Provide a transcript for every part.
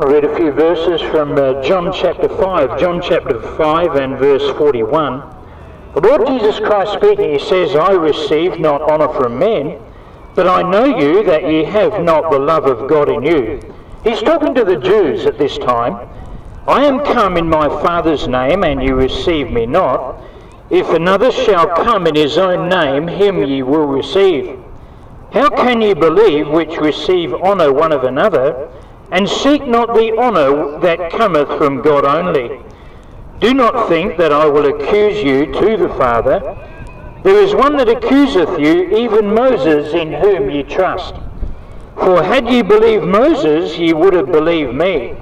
want to read a few verses from uh, John chapter 5. John chapter 5 and verse 41. The Lord Jesus Christ speaking, he says, I receive not honour from men, but I know you that ye have not the love of God in you. He's talking to the Jews at this time. I am come in my Father's name, and ye receive me not. If another shall come in his own name, him ye will receive. How can ye believe which receive honour one of another, and seek not the honour that cometh from God only? Do not think that I will accuse you to the Father. There is one that accuseth you, even Moses, in whom ye trust. For had ye believed Moses, ye would have believed me.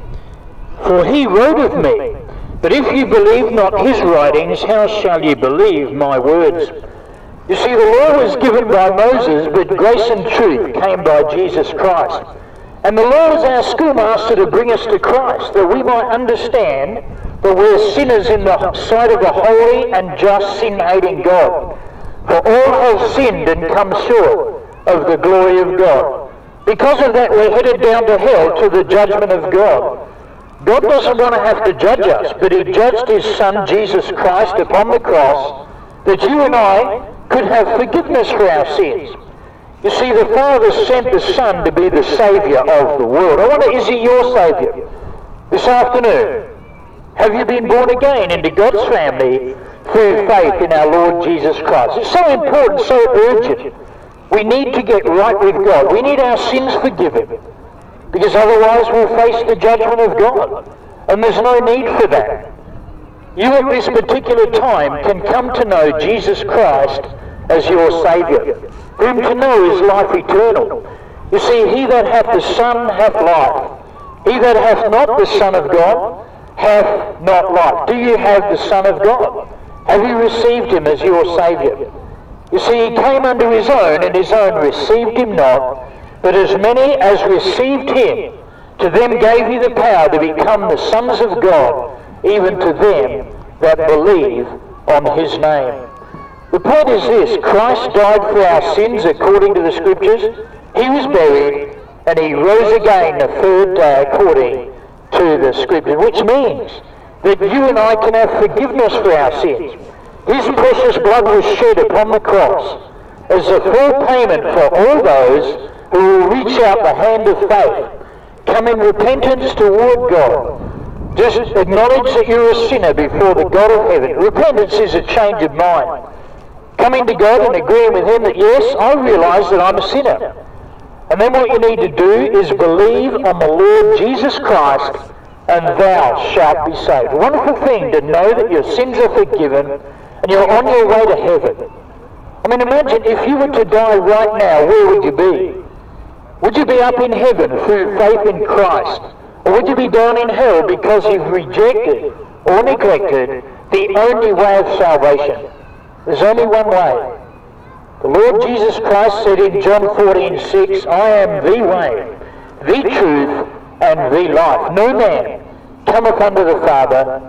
For he wrote of me. But if ye believe not his writings, how shall ye believe my words? You see, the law was given by Moses, but grace and truth came by Jesus Christ. And the law is our schoolmaster to bring us to Christ, that we might understand that we're sinners in the sight of the holy and just sin-hating God. For all have sinned and come short of the glory of God. Because of that, we're headed down to hell to the judgment of God. God doesn't want to have to judge us, but he judged his son Jesus Christ upon the cross that you and I could have forgiveness for our sins. You see, the Father sent the Son to be the Saviour of the world. I wonder, is He your Saviour? This afternoon, have you been born again into God's family through faith in our Lord Jesus Christ? It's so important, so urgent. We need to get right with God. We need our sins forgiven. Because otherwise we'll face the judgment of God. And there's no need for that. You at this particular time can come to know Jesus Christ as your Saviour, whom to know is life eternal. You see, he that hath the Son hath life. He that hath not the Son of God hath not life. Do you have the Son of God? Have you received him as your Saviour? You see, he came unto his own, and his own received him not. But as many as received him, to them gave he the power to become the sons of God, even to them that believe on his name. The point is this Christ died for our sins according to the Scriptures. He was buried and he rose again the third day according to the Scriptures, which means that you and I can have forgiveness for our sins. His precious blood was shed upon the cross as a full payment for all those who will reach out the hand of faith, come in repentance toward God, just acknowledge that you're a sinner before the God of heaven. Repentance is a change of mind. Coming to God and agreeing with Him that, yes, I realise that I'm a sinner. And then what you need to do is believe on the Lord Jesus Christ and thou shalt be saved. A wonderful thing to know that your sins are forgiven and you're on your way to heaven. I mean, imagine if you were to die right now, where would you be? Would you be up in heaven through faith in Christ? Or would you be down in hell because you've rejected or neglected the only way of salvation? There's only one way. The Lord Jesus Christ said in John 14, 6, I am the way, the truth, and the life. No man cometh unto the Father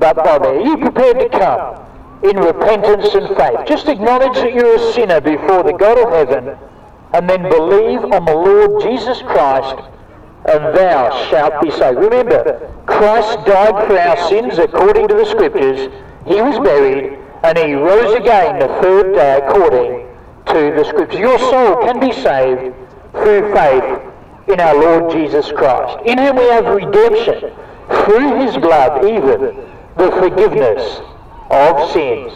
but by me. Are you prepared to come in repentance and faith? Just acknowledge that you're a sinner before the God of heaven and then believe on the Lord Jesus Christ and thou shalt be saved. Remember, Christ died for our sins according to the Scriptures. He was buried, and he rose again the third day according to the Scriptures. Your soul can be saved through faith in our Lord Jesus Christ, in whom we have redemption through his blood, even the forgiveness of sins.